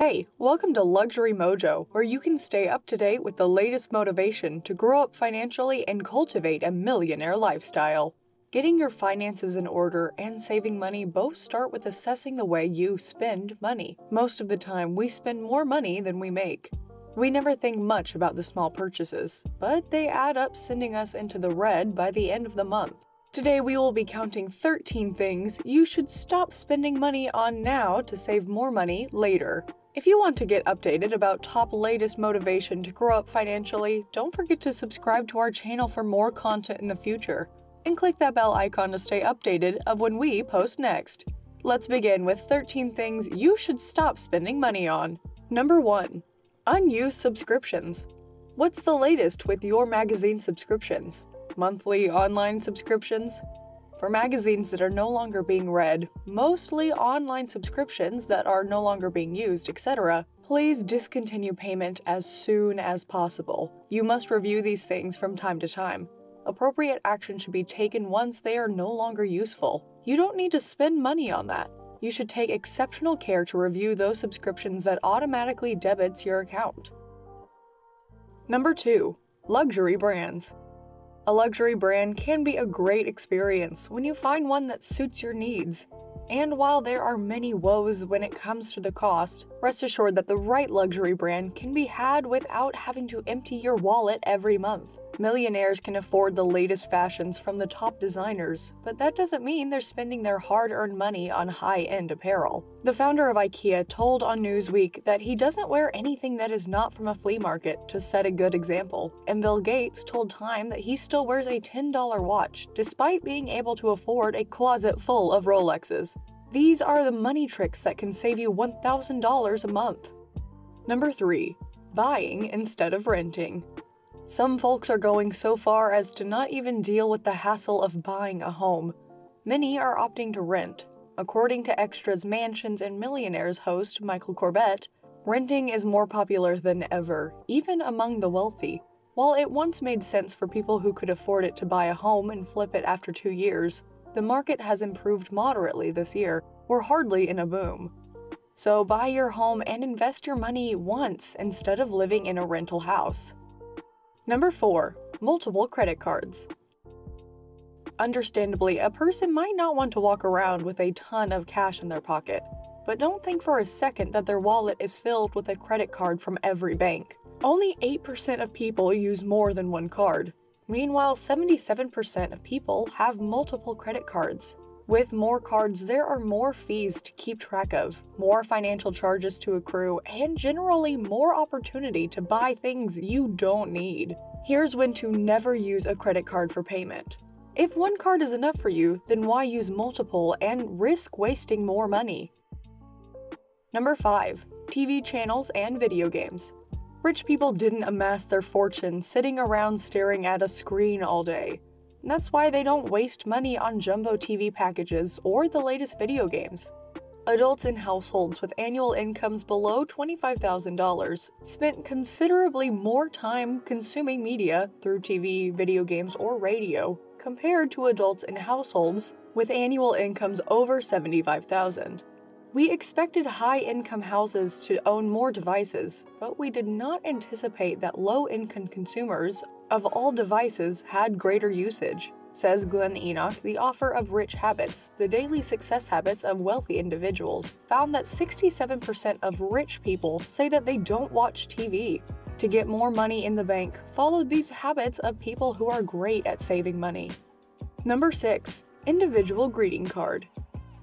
Hey, welcome to Luxury Mojo, where you can stay up to date with the latest motivation to grow up financially and cultivate a millionaire lifestyle. Getting your finances in order and saving money both start with assessing the way you spend money. Most of the time, we spend more money than we make. We never think much about the small purchases, but they add up, sending us into the red by the end of the month. Today, we will be counting 13 things you should stop spending money on now to save more money later. If you want to get updated about top latest motivation to grow up financially, don't forget to subscribe to our channel for more content in the future. And click that bell icon to stay updated of when we post next. Let's begin with 13 things you should stop spending money on. Number 1. Unused subscriptions. What's the latest with your magazine subscriptions? Monthly online subscriptions? For magazines that are no longer being read, mostly online subscriptions that are no longer being used, etc., please discontinue payment as soon as possible. You must review these things from time to time. Appropriate action should be taken once they are no longer useful. You don't need to spend money on that. You should take exceptional care to review those subscriptions that automatically debits your account. Number 2. Luxury brands. A luxury brand can be a great experience when you find one that suits your needs. And while there are many woes when it comes to the cost, rest assured that the right luxury brand can be had without having to empty your wallet every month. Millionaires can afford the latest fashions from the top designers, but that doesn't mean they're spending their hard earned money on high end apparel. The founder of IKEA told on Newsweek that he doesn't wear anything that is not from a flea market to set a good example, and Bill Gates told Time that he still wears a $10 watch despite being able to afford a closet full of Rolexes. These are the money tricks that can save you $1,000 a month. Number 3. Buying instead of renting. Some folks are going so far as to not even deal with the hassle of buying a home. Many are opting to rent. According to Extras Mansions and Millionaires host Michael Corbett, renting is more popular than ever, even among the wealthy. While it once made sense for people who could afford it to buy a home and flip it after two years, the market has improved moderately this year. We're hardly in a boom. So buy your home and invest your money once instead of living in a rental house. Number 4. Multiple credit cards. Understandably, a person might not want to walk around with a ton of cash in their pocket, but don't think for a second that their wallet is filled with a credit card from every bank. Only 8% of people use more than one card. Meanwhile, 77% of people have multiple credit cards. With more cards, there are more fees to keep track of, more financial charges to accrue, and generally more opportunity to buy things you don't need. Here's when to never use a credit card for payment. If one card is enough for you, then why use multiple and risk wasting more money? Number 5. TV channels and video games. Rich people didn't amass their fortune sitting around staring at a screen all day. That's why they don't waste money on jumbo TV packages or the latest video games. Adults in households with annual incomes below $25,000 spent considerably more time consuming media through TV, video games, or radio compared to adults in households with annual incomes over $75,000. We expected high income houses to own more devices, but we did not anticipate that low income consumers of all devices had greater usage, says Glenn Enoch, the author of Rich Habits, The Daily Success Habits of Wealthy Individuals, found that 67% of rich people say that they don't watch TV. To get more money in the bank, follow these habits of people who are great at saving money. Number 6. Individual Greeting Card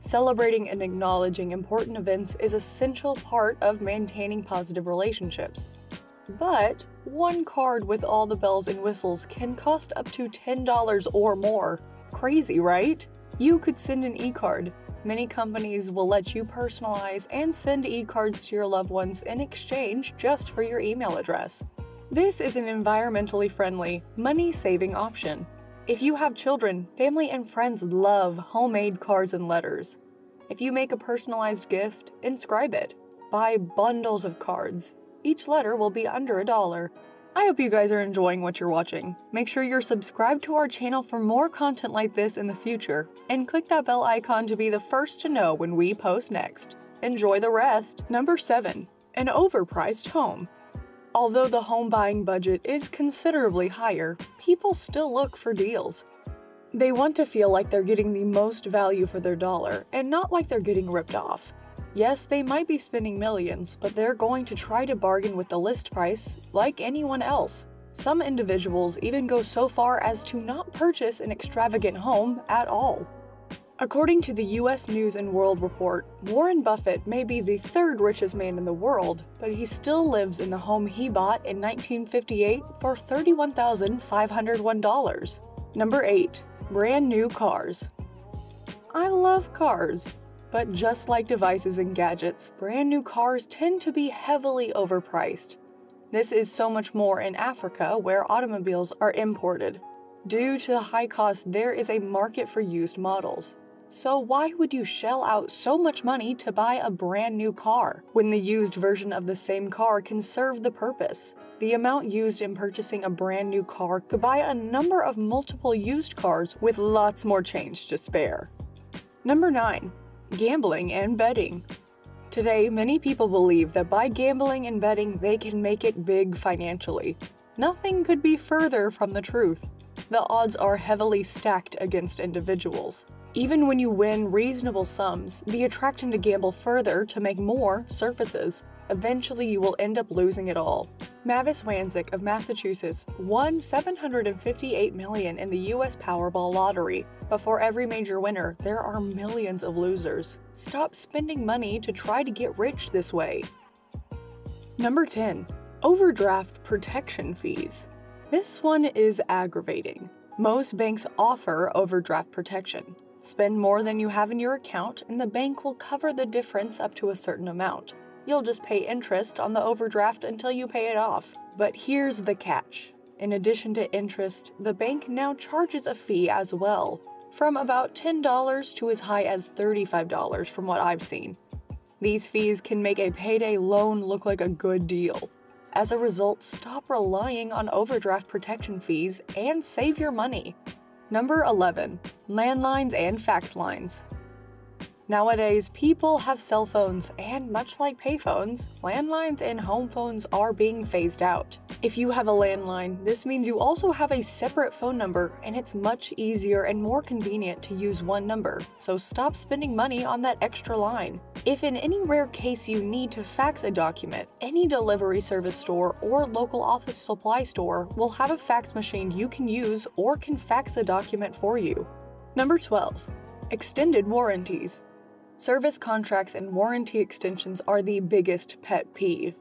Celebrating and acknowledging important events is essential part of maintaining positive relationships. But one card with all the bells and whistles can cost up to $10 or more. Crazy, right? You could send an e-card. Many companies will let you personalize and send e-cards to your loved ones in exchange just for your email address. This is an environmentally friendly, money-saving option. If you have children, family and friends love homemade cards and letters. If you make a personalized gift, inscribe it. Buy bundles of cards. Each letter will be under a dollar. I hope you guys are enjoying what you're watching. Make sure you're subscribed to our channel for more content like this in the future, and click that bell icon to be the first to know when we post next. Enjoy the rest. Number 7. An overpriced home. Although the home buying budget is considerably higher, people still look for deals. They want to feel like they're getting the most value for their dollar and not like they're getting ripped off. Yes, they might be spending millions, but they're going to try to bargain with the list price like anyone else. Some individuals even go so far as to not purchase an extravagant home at all. According to the US News and World Report, Warren Buffett may be the third richest man in the world, but he still lives in the home he bought in 1958 for $31,501. Number 8. Brand new cars. I love cars, but just like devices and gadgets, brand new cars tend to be heavily overpriced. This is so much more in Africa, where automobiles are imported. Due to the high cost, there is a market for used models. So, why would you shell out so much money to buy a brand new car when the used version of the same car can serve the purpose? The amount used in purchasing a brand new car could buy a number of multiple used cars with lots more change to spare. Number 9. Gambling and betting. Today, many people believe that by gambling and betting, they can make it big financially. Nothing could be further from the truth. The odds are heavily stacked against individuals. Even when you win reasonable sums, the attraction to gamble further to make more surfaces. Eventually, you will end up losing it all. Mavis Wanczyk of Massachusetts won 758 million in the US Powerball lottery. But for every major winner, there are millions of losers. Stop spending money to try to get rich this way. Number 10. Overdraft protection fees. This one is aggravating. Most banks offer overdraft protection. Spend more than you have in your account, and the bank will cover the difference up to a certain amount. You'll just pay interest on the overdraft until you pay it off. But here's the catch. In addition to interest, the bank now charges a fee as well, from about $10 to as high as $35 from what I've seen. These fees can make a payday loan look like a good deal. As a result, stop relying on overdraft protection fees and save your money. Number 11. Landlines and fax lines. Nowadays, people have cell phones, and much like payphones, landlines and home phones are being phased out. If you have a landline, this means you also have a separate phone number, and it's much easier and more convenient to use one number, so stop spending money on that extra line. If in any rare case you need to fax a document, any delivery service store or local office supply store will have a fax machine you can use or can fax the document for you. Number 12. Extended warranties. Service contracts and warranty extensions are the biggest pet peeve.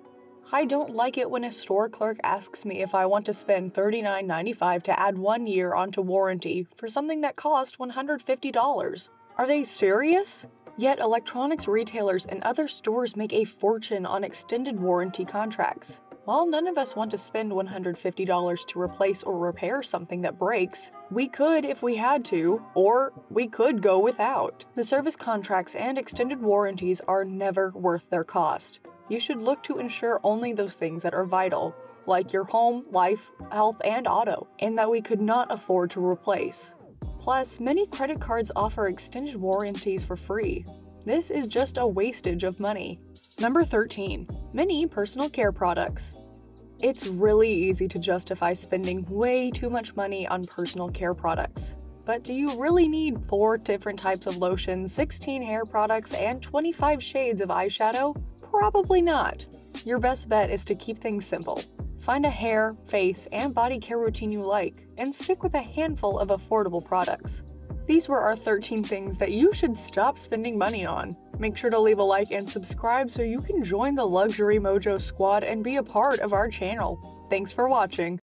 I don't like it when a store clerk asks me if I want to spend $39.95 to add one year onto warranty for something that cost $150. Are they serious? Yet electronics retailers and other stores make a fortune on extended warranty contracts. While none of us want to spend $150 to replace or repair something that breaks, we could if we had to, or we could go without. The service contracts and extended warranties are never worth their cost. You should look to insure only those things that are vital, like your home, life, health, and auto, and that we could not afford to replace. Plus, many credit cards offer extended warranties for free. This is just a wastage of money. Number 13. Many personal care products. It's really easy to justify spending way too much money on personal care products. But do you really need 4 different types of lotions, 16 hair products, and 25 shades of eyeshadow? Probably not. Your best bet is to keep things simple. Find a hair, face, and body care routine you like, and stick with a handful of affordable products. These were our 13 things that you should stop spending money on. Make sure to leave a like and subscribe so you can join the Luxury Mojo squad and be a part of our channel. Thanks for watching.